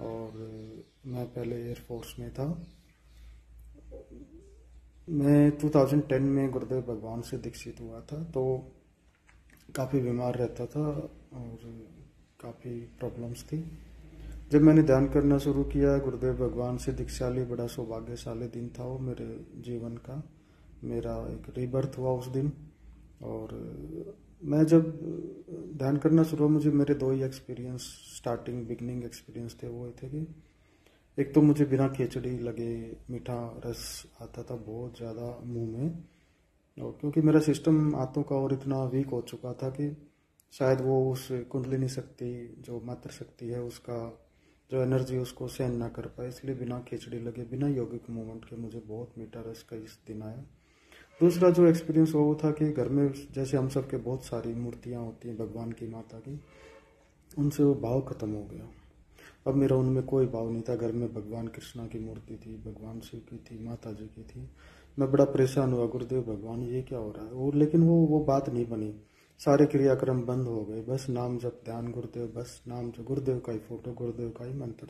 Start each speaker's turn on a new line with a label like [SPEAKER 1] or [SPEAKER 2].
[SPEAKER 1] और मैं पहले एयरफोर्स में था। मैं 2010 में गुरुदेव भगवान से दीक्षित हुआ था तो काफ़ी बीमार रहता था और काफ़ी प्रॉब्लम्स थी। जब मैंने ध्यान करना शुरू किया, गुरुदेव भगवान से दीक्षा ली बड़ा सौभाग्यशाली दिन था वो मेरे जीवन का। मेरा एक रीबर्थ हुआ उस दिन और मैं जब ध्यान करना शुरू हुआ, मुझे मेरे दो ही एक्सपीरियंस स्टार्टिंग बिगनिंग एक्सपीरियंस थे, वो थे कि एक तो मुझे बिना खिचड़ी लगे मीठा रस आता था बहुत ज़्यादा मुँह में, और क्योंकि मेरा सिस्टम आंतों का और इतना वीक हो चुका था कि शायद वो उस कुंडलिनी शक्ति, जो मात्र शक्ति है, उसका, जो एनर्जी उसको सहन ना कर पाए, इसलिए बिना खिचड़ी लगे, बिना यौगिक मूवमेंट के मुझे बहुत मीठा रस का इस दिन आया। दूसरा जो एक्सपीरियंस वो था कि घर में जैसे हम सब के बहुत सारी मूर्तियाँ होती हैं भगवान की, माता की, उनसे वो भाव खत्म हो गया। अब मेरा उनमें कोई भाव नहीं था। घर में भगवान कृष्णा की मूर्ति थी, भगवान शिव की थी, माता जी की थी। मैं बड़ा परेशान हुआ, गुरुदेव भगवान, ये क्या हो रहा है? और लेकिन वो वो बात नहीं बनी। सारे क्रियाक्रम बंद हो गए। बस नाम जब ध्यान, गुरुदेव, बस नाम जब गुरुदेव का ही फ़ोटो गुरुदेव का ही मंत्र।